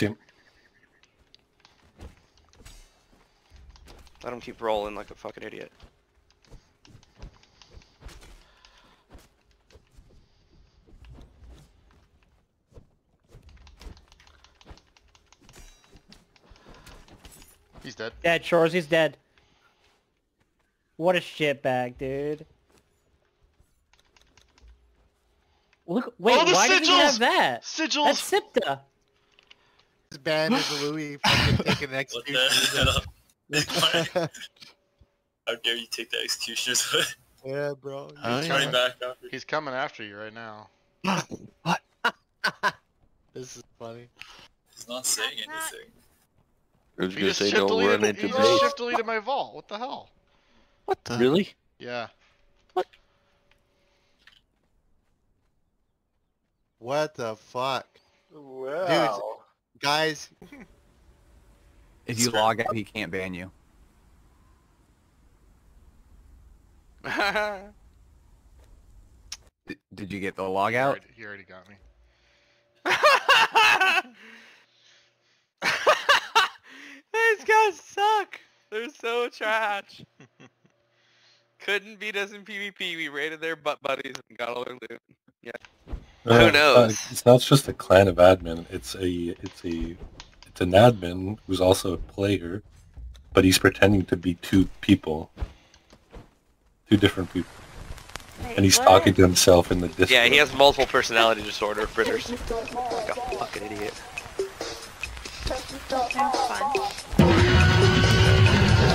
See. Let him keep rolling like a fucking idiot. He's dead. Dead, Shores. He's dead. What a shitbag, dude. Look, wait, Oh, the why did he have that? Sigils! That's Sipta. This band is Louis fucking taking What execution. the? How dare you take the executioner's hood? yeah, bro. Oh, He's yeah. running back after. He's coming after you right now. what? This is funny. He's not saying anything. I was He gonna just say shift don't run deleted. into He just shift deleted my vault. What the hell? What the? Really? Yeah. What the fuck? Wow. Guys, If you log out, he can't ban you. D- did you get the log He out? already, he already got me. These guys suck. They're so trash. Couldn't beat us in PvP. We raided their butt buddies and got all their loot. Uh, Who uh, knows? it's not just a clan of admin. It's a it's a it's an admin who's also a player, but he's pretending to be two people, two different people, and he's talking to himself in the distance. Yeah, he has multiple personality disorder, Fritters. Like a fucking idiot.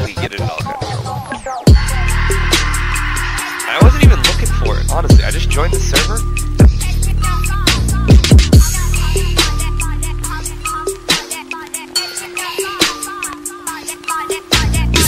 We get it in all kinds of trouble. I wasn't even looking for it, honestly. I just joined the server.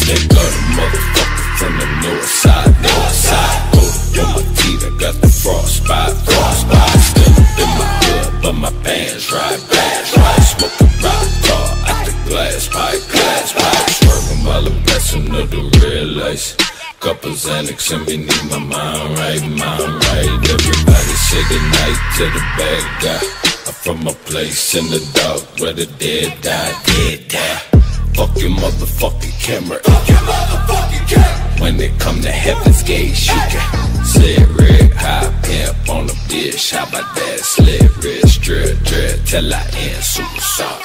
Gutter motherfucker from the north side, north side. Hold on my teeth, I got the frostbite, frostbite. Still in my blood, but my pants right, pants right. Smoking rock tar out the glass pipe, glass pipe. Swerving while I'm blessing of the red lights. Couple Xanax and me need my mind right, mind right. Everybody say goodnight to the bad guy. I'm from a place in the dark where the dead die, dead die. Fuck your motherfucking camera. Fuck your motherfucking camera. When it come to heaven's gate, you can slid red, high pimp on a bitch. How about that? Slid red, strip, drip, till I end suicide.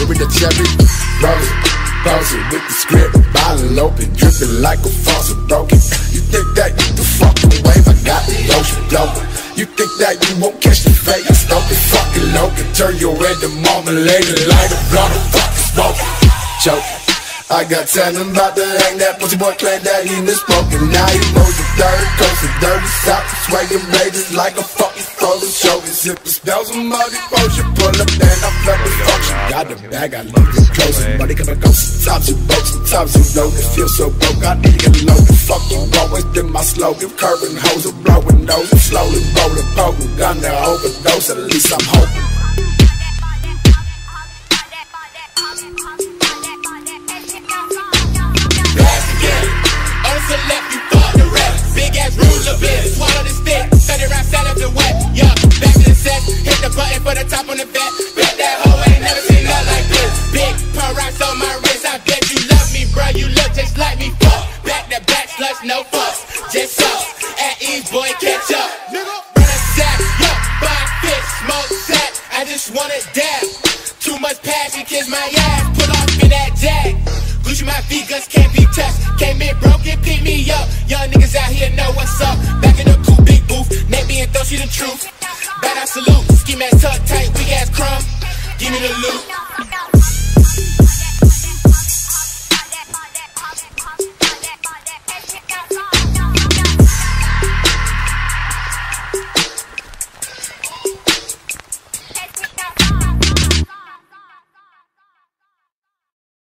Ripping the cherry, rollin', bouncing with the script, bottle open, dripping like a faucet broken. You think that you the fucking wave? I got the ocean blowing. You think that you won't catch the Vegas? Don't be fucking local. Turn your red to marmalade and light a blood of fucking smoke. Choking. I got time, I'm about to hang that pussy boy claim that he the smoking. Now he moves the third coast, the dirty south, swaying blazes like a fucking frozen show. Sipping spells of muggy potion, pull up and I bag, I leave it close. Money coming go, sometimes you broke, sometimes you know it feels so broke. I need to get low, fuck you always been my slogan. Curving hoes, and blowing nose, and slowly rolling. Gun to overdose, at least I'm hoping. The it wet. Yeah, back to the set. Hit the button for the top on the vet. I just wanna dab. Too much passion, kiss my ass. Pull off in that jag. Gucci my feet, guns can't be touched. Came in broken, pick me up. Young niggas out here know what's up. Back in the cool big booth, me and throw she the truth. Bad I salute, ski mask tuck tight, weak ass crumb. Give me the loot.